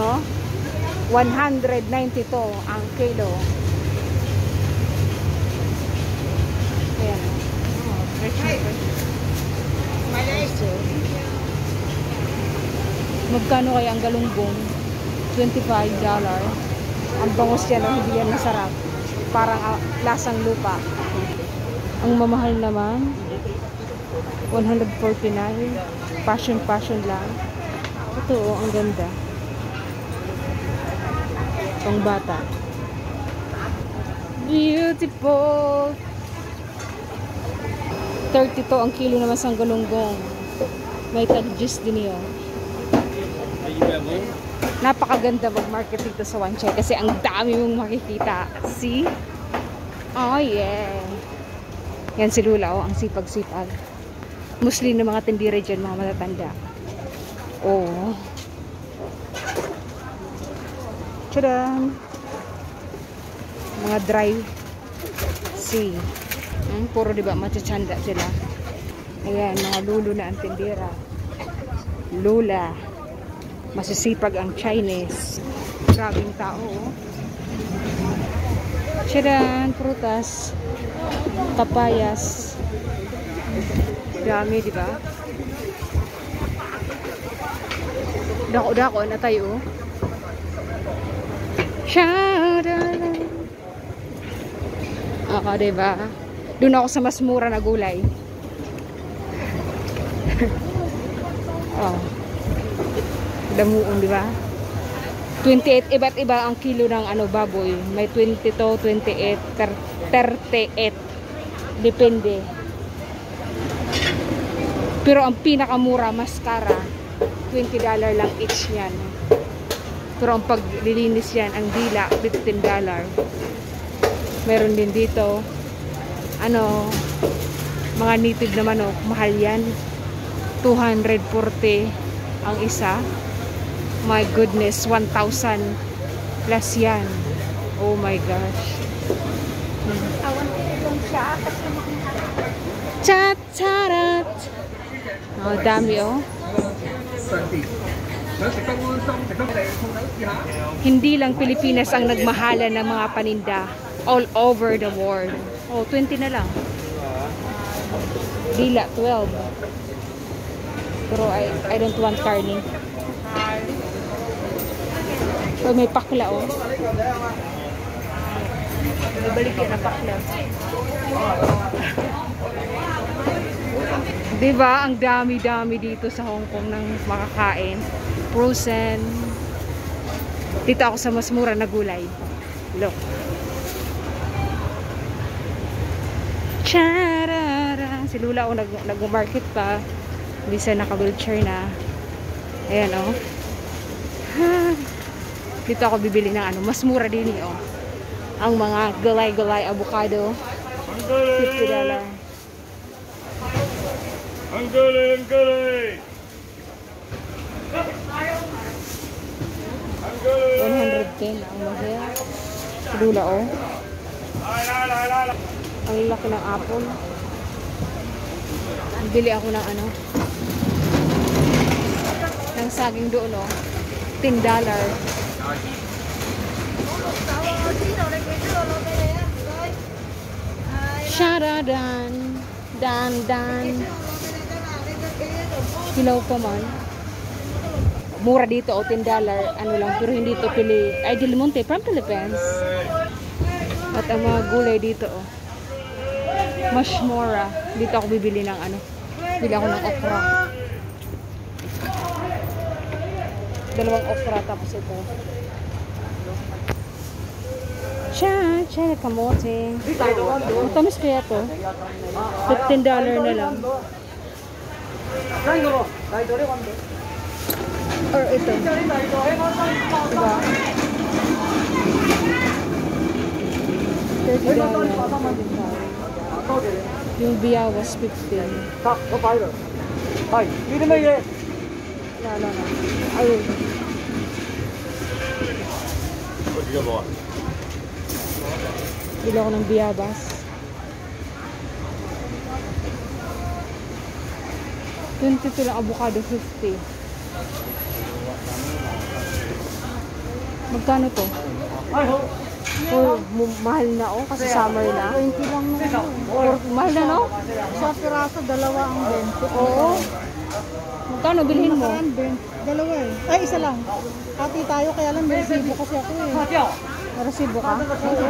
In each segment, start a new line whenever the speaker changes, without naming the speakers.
No? 192 ang kilo. Ayan. Oh, fresh fresh. Magkano kaya ang galunggong? $25. Ang bangos yan, oh, hindi yan masarap. Parang ah, lasang lupa. Ang mamahal naman, 149. Passion, passion lang. Ito, oh, ang ganda. Pang bata. Beautiful! 32 ang kilo naman sa galunggong. May tag-juice din yun. Napakaganda mag-market dito sa Wanche kasi ang dami mong makikita. See? Oh, yeah. Yan si Lula, oh, ang sipag-sipag. Muslim na mga tindira dyan, mga matatanda. Oh. Tadam! Mga dry sea. Hmm, puro diba machachanda sila. Ayan, mga lulo na ang tindira. Lula. Masisipag ang Chinese. Grabing tao, oh. Prutas. Papayas. Dami, di ba? Dako-dako na tayo. oh. Shadala. Ako, di ba? Doon ako sa mas mura na gulay. oh. Damuon, di ba? 28, iba't iba ang kilo ng ano baboy. May 22, 28, 38. Depende. Pero ang pinakamura, mascara, $20 lang each yan. Pero ang paglilinis yan, ang dila, $15. Meron din dito, ano, mga native na manok, mahal yan. 240 ang isa. My goodness, 1,000 plus yan. Oh my gosh.
Awan ko yung siya kasi
Chat, charat. Oh, dami oh. Hindi lang Pilipinas ang nagmahala ng mga paninda. All over the world. Oh, 20 na lang. Dila, 12. Pero I, I don't want carne. Oh, may pakla oh. May balik yan na pakla. Diba? Ang dami-dami dito sa Hong Kong ng makakain. Frozen. Dito ako sa mas mura na gulay. Look. Charara. Si Lula ako nag nag-market pa. Bisa naka-wheelchair na. Ayan oh. Dito ako bibili ng ano. Mas mura din eh oh. Ang mga gulay-gulay avocado. $50.
Angole, Angole!
110 ang mahal. Lula oh. Ang laki ng apple. Bili ako ng ano. Ng saging doon oh. $10. Sharadan. Dan dan. Hilaw pa man. Mura dito o $10. Ano lang. Pero hindi to pili. Ay, Del Monte from Philippines. At ang mga gulay dito oh. Much more Dito ako bibili ng ano. Bili ako ng okra. Dalawang okra tapos ito. Cha, cha, kamote. Matamis kaya to. $15 na lang. Or ito. Diba? Thirty dollars. Yung biya
was 15. Hi, hindi na yun. No, no, no. I will. What did
you go on? Bilo ko ng biyabas. Doon titula avocado 50. Magkano to? Oh, mahal na oh, kasi summer na.
20 lang na.
Or, mahal na no?
Sa piraso, dalawa ang 20.
Oo. Magkano bilhin mo?
Nakaraan, 20. Dalawa eh. Ay, isa lang. Pati tayo, kaya lang may resibo kasi ako eh.
Naresibo ka? Oo.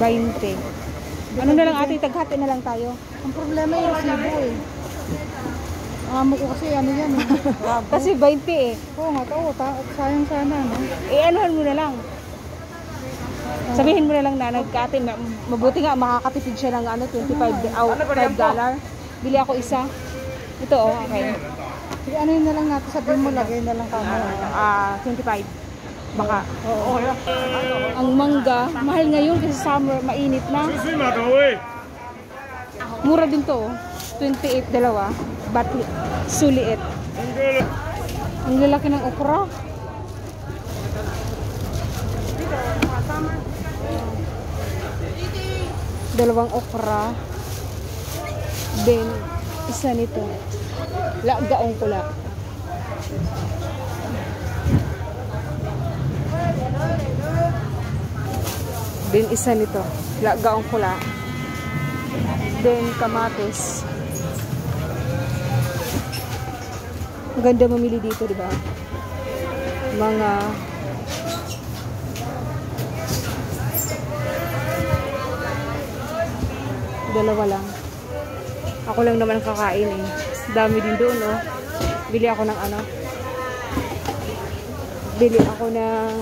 20. Ano na lang ate, taghati na lang tayo.
Ang problema yung resibo eh. Amo ko kasi ano yan. Eh.
kasi 20 eh.
Oo nga, tao. Ta sayang sana. No?
Eh, anuhan mo na lang. Sabihin mo na lang nanay ka ate, mabuti nga makakatipid siya ng ano, 25 out, 5 dollar. Bili ako isa. Ito oh, okay.
Sige, ano yun na lang natin, sabihin mo, lagay na lang kamo.
Ah, uh, 25. Baka. Oo. Ang mangga, mahal ngayon kasi summer, mainit na. Mura din to, 28 dalawa but suliit. Ang lalaki ng okra. Dalawang okra. Then, isa nito. Lagaong pula. Then, isa nito. Lagaong pula. Then, kamatis. Ang ganda mamili dito, di ba? Mga dalawa lang. Ako lang naman kakain eh. Dami din doon, oh. Bili ako ng ano. Bili ako ng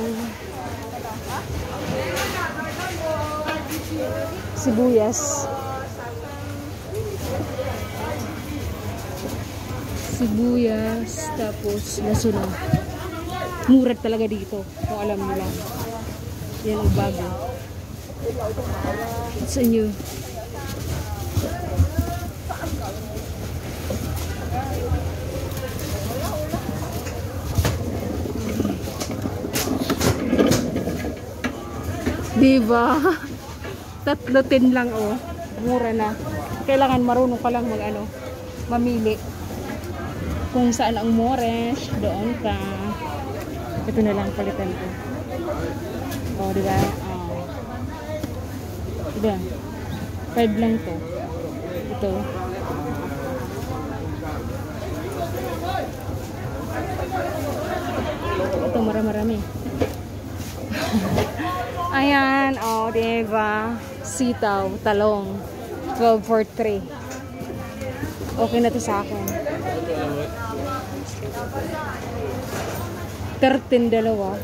sibuyas. Sibuyas, tapos lasuno. Murad talaga dito, kung alam mo lang. Yan ang bago. Sa inyo. Diba? Tatlo tin lang oh. Mura na. Kailangan marunong ka lang mag ano, mamili kung saan ang mores, doon ka. Ito na lang palitan ko. O? Oh. Diba? Five lang to. Ito. Ito, marami-marami. Ayan, o, oh, diba? Sitaw, talong. 12 for 3. Okay na to sa akin. 13 dalawa.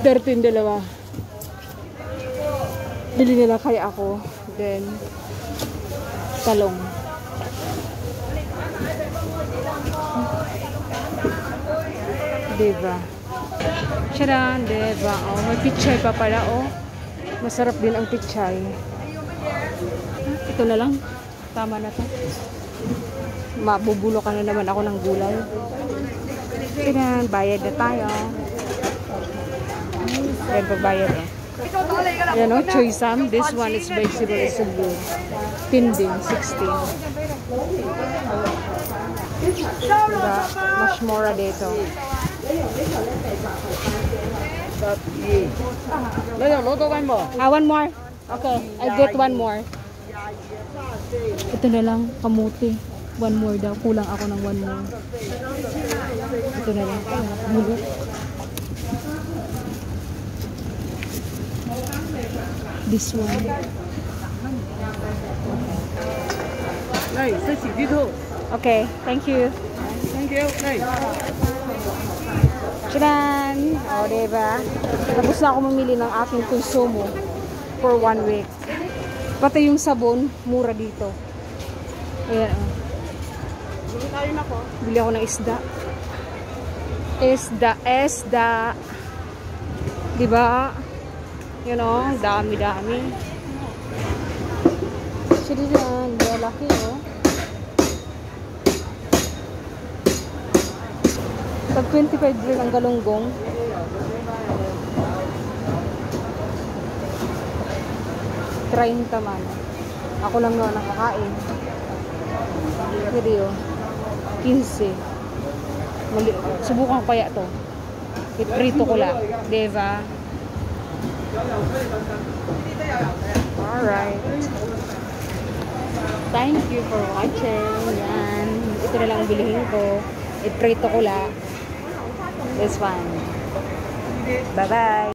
13 dalawa. Bili nila kaya ako. Then, talong. Diba? Charan, diba? Oh, may pichay pa pala, oh. Masarap din ang pichay. Ito na lang. Tama na to mabubulo ka na naman ako ng gulay. Tinan, bayad na tayo. Yan oh, pa bayad eh. You know, choy sam. This one is vegetable is good. Pinding, 16. Diba? Mas dito. Ah, one more. Okay, I'll get one more. Ito na lang, kamuti. One more daw. Kulang ako ng one more. Ito na lang. Mulo. This one.
Nay, Ceci, dito.
Okay, thank you.
Thank you. Nay.
Tchadan! O, oh, diba? Tapos na ako mamili ng aking konsumo for one week. Pati yung sabon, mura dito. Ayan.
Bili tayo na po.
Bili ako ng isda. Isda, isda. Diba? O, ang dami-dami. Actually yan, malaki o. Pag 25 rin ang galunggong. Trying man. Ako lang naman nakakain. Pwede yun. 15. Mali, subukan ko kaya to. Iprito ko lang. Diba? Alright. Thank you for watching. Yan. Ito na lang ang bilihin ko. Iprito ko lang. This one. Bye-bye.